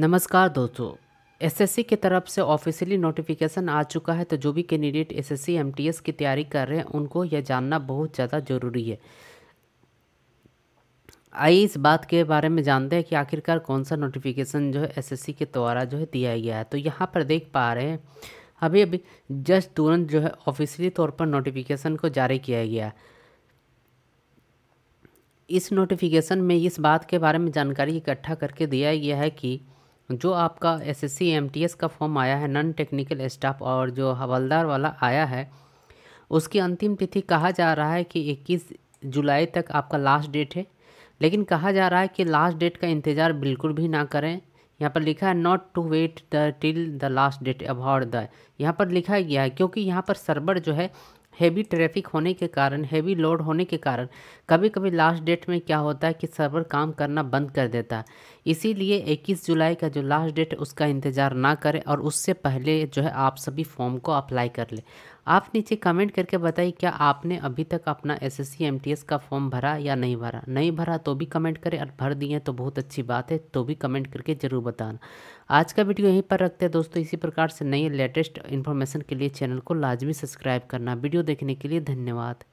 नमस्कार दोस्तों एसएससी की तरफ़ से ऑफिशियली नोटिफिकेशन आ चुका है तो जो भी कैंडिडेट एसएससी एमटीएस की तैयारी कर रहे हैं, उनको यह जानना बहुत ज़्यादा ज़रूरी है। आइए इस बात के बारे में जानते हैं कि आखिरकार कौन सा नोटिफिकेशन जो है एसएससी के द्वारा जो है दिया गया है। तो यहाँ पर देख पा रहे हैं, अभी अभी जस्ट तुरंत जो है ऑफिशियली तौर पर नोटिफिकेशन को जारी किया गया है। इस नोटिफिकेशन में इस बात के बारे में जानकारी इकट्ठा करके दिया गया है कि जो आपका एसएससी एमटीएस का फॉर्म आया है नॉन टेक्निकल स्टाफ और जो हवलदार वाला आया है, उसकी अंतिम तिथि कहा जा रहा है कि 21 जुलाई तक आपका लास्ट डेट है। लेकिन कहा जा रहा है कि लास्ट डेट का इंतज़ार बिल्कुल भी ना करें। यहाँ पर लिखा है not to wait the till the last date about the यहाँ पर लिखा गया है, क्योंकि यहाँ पर सर्वर जो है हैवी ट्रैफ़िक होने के कारण हैवी लोड होने के कारण कभी कभी लास्ट डेट में क्या होता है कि सर्वर काम करना बंद कर देता है। इसीलिए 21 जुलाई का जो लास्ट डेट उसका इंतज़ार ना करें और उससे पहले जो है आप सभी फॉर्म को अप्लाई कर लें। आप नीचे कमेंट करके बताइए, क्या आपने अभी तक अपना एस एस का फॉर्म भरा या नहीं भरा? नहीं भरा तो भी कमेंट करें और भर दिए तो बहुत अच्छी बात है तो भी कमेंट करके ज़रूर बताना। आज का वीडियो यहीं पर रखते हैं दोस्तों, इसी प्रकार से नई लेटेस्ट इन्फॉर्मेशन के लिए चैनल को लाजमी सब्सक्राइब करना। वीडियो देखने के लिए धन्यवाद।